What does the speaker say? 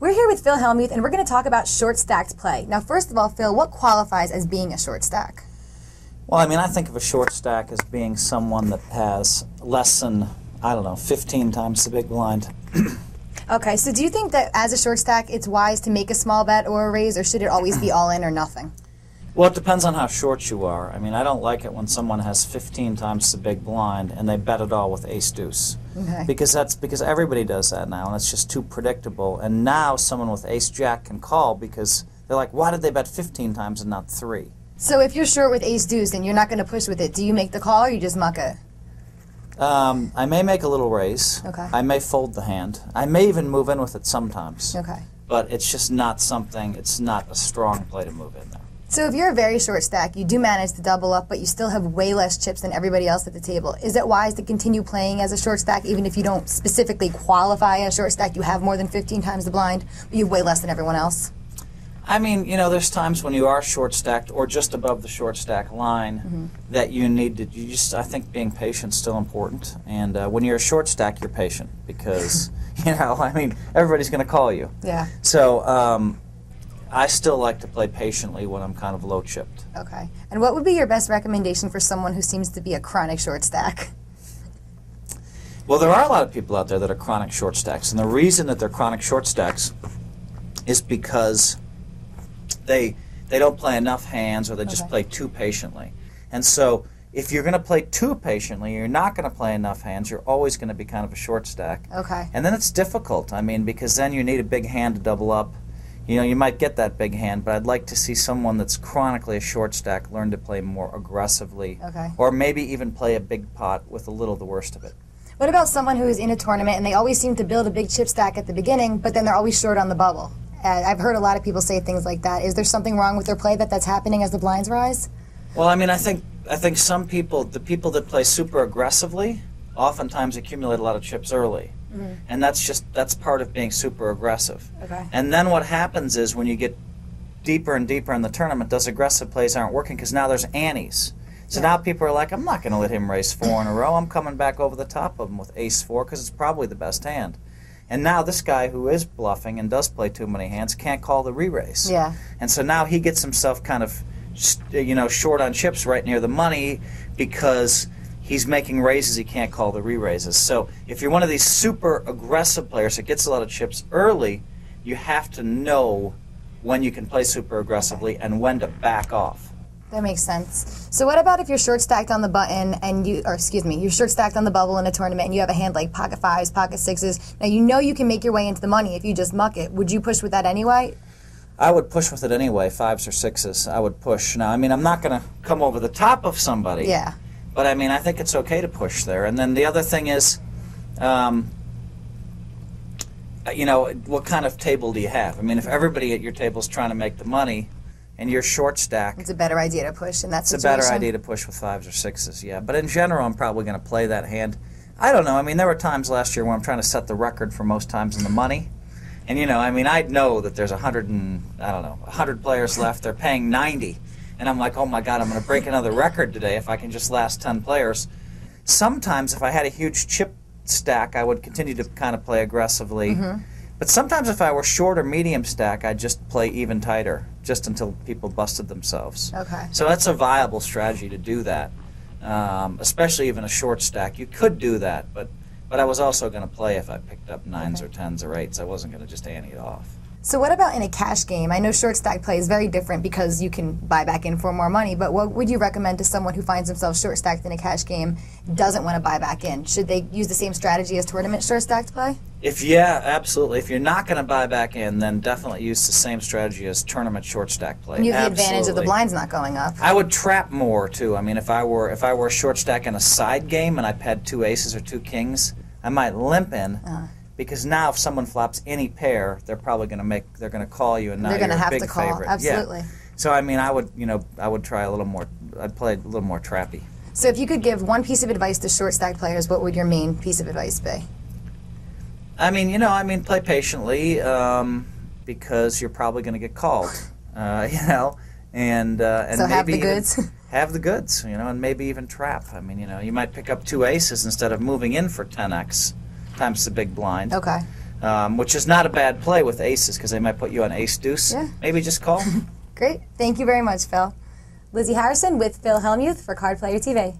We're here with Phil Hellmuth, and we're going to talk about short stacked play. Now, first of all, Phil, what qualifies as being a short stack? Well, I mean, I think of a short stack as being someone that has less than, I don't know, 15 times the big blind. okay, so do you think that as a short stack, it's wise to make a small bet or a raise, or should it always be all in or nothing? Well, it depends on how short you are. I mean, I don't like it when someone has 15 times the big blind and they bet it all with ace deuce. Okay. Because that's because everybody does that now, and it's just too predictable. And now someone with ace jack can call because they're like, why did they bet 15 times and not three? So if you're short with ace deuce and you're not going to push with it, do you make the call or you just muck it? Um, I may make a little raise. Okay. I may fold the hand. I may even move in with it sometimes. Okay. But it's just not something, it's not a strong play to move in there. So if you're a very short stack, you do manage to double up, but you still have way less chips than everybody else at the table. Is it wise to continue playing as a short stack, even if you don't specifically qualify as a short stack? You have more than 15 times the blind, but you have way less than everyone else. I mean, you know, there's times when you are short stacked or just above the short stack line Mm-hmm. that you need to. You just, I think, being patient is still important. And uh, when you're a short stack, you're patient because, you know, I mean, everybody's going to call you. Yeah. So um, I still like to play patiently when I'm kind of low chipped. Okay. And what would be your best recommendation for someone who seems to be a chronic short stack? Well, there are a lot of people out there that are chronic short stacks, and the reason that they're chronic short stacks is because they they don't play enough hands or they just Okay. play too patiently. And so, if you're going to play too patiently, you're not going to play enough hands. You're always going to be kind of a short stack. Okay. And then it's difficult. I mean, because then you need a big hand to double up. You know, you might get that big hand, but I'd like to see someone that's chronically a short stack learn to play more aggressively, Okay. or maybe even play a big pot with a little the worst of it. What about someone who is in a tournament and they always seem to build a big chip stack at the beginning, but then they're always short on the bubble? Uh, I've heard a lot of people say things like that. Is there something wrong with their play that that's happening as the blinds rise? Well, I mean, I think I think some people, the people that play super aggressively, oftentimes accumulate a lot of chips early, Mm-hmm. and that's just that's part of being super aggressive. Okay. And then what happens is when you get deeper and deeper in the tournament, those aggressive plays aren't working because now there's antes. So Yeah. now people are like, I'm not going to let him raise four in a row. I'm coming back over the top of him with ace four because it's probably the best hand. And now this guy who is bluffing and does play too many hands can't call the re-raise. Yeah. And so now he gets himself kind of, you know, short on chips right near the money because he's making raises he can't call the re-raises. So if you're one of these super aggressive players that gets a lot of chips early, you have to know when you can play super aggressively and when to back off. That makes sense. So what about if you're short stacked on the button and you, or excuse me, you're short stacked on the bubble in a tournament and you have a hand like pocket fives, pocket sixes. Now you know you can make your way into the money if you just muck it. Would you push with that anyway? I would push with it anyway, fives or sixes. I would push. Now, I mean, I'm not going to come over the top of somebody. Yeah. But I mean, I think it's okay to push there. And then the other thing is, um, you know, what kind of table do you have? I mean, if everybody at your table is trying to make the money, and you're short stack, It's a better idea to push in that it's a better idea to push with fives or sixes. Yeah. But in general, I'm probably going to play that hand. I don't know. I mean, there were times last year when I'm trying to set the record for most times in the money. And you know, I mean, I know that there's a hundred and I don't know, a hundred players left. They're paying ninety, and I'm like, oh my god, I'm going to break another record today if I can just last ten players. Sometimes, if I had a huge chip stack, I would continue to kind of play aggressively. But sometimes, if I were short or medium stack, I'd just play even tighter, just until people busted themselves. Okay. So that's a viable strategy to do that, um, especially even a short stack. You could do that, but but I was also going to play if I picked up nines Okay. or tens or eights. I wasn't going to just ante it off. So what about in a cash game? I know short stack play is very different because you can buy back in for more money, but what would you recommend to someone who finds themselves short stacked in a cash game, doesn't want to buy back in? Should they use the same strategy as tournament short stacked play? If yeah, absolutely. If you're not going to buy back in, then definitely use the same strategy as tournament short stack play. And you have the advantage of the blinds not going up. I would trap more too. I mean, if I were if I were a short stack in a side game and I had two aces or two kings, I might limp in Uh-huh. Because now if someone flops any pair, they're probably going to make they're going to call you and now They're gonna a have to call, favorite. absolutely. Yeah. So I mean, I would you know I would try a little more. I'd play a little more trappy. So if you could give one piece of advice to short stacked players, what would your main piece of advice be? I mean, you know, I mean, play patiently um, because you're probably going to get called. Uh, you know, and uh, and So have maybe the even- goods. have the goods, you know, and maybe even trap. I mean, you know, you might pick up two aces instead of moving in for 10x times the big blind. Okay. um, which is not a bad play with aces because they might put you on ace deuce. Yeah. Maybe just call. Great. Thank you very much, Phil. Lizzie Harrison with Phil Hellmuth for Card Player TV.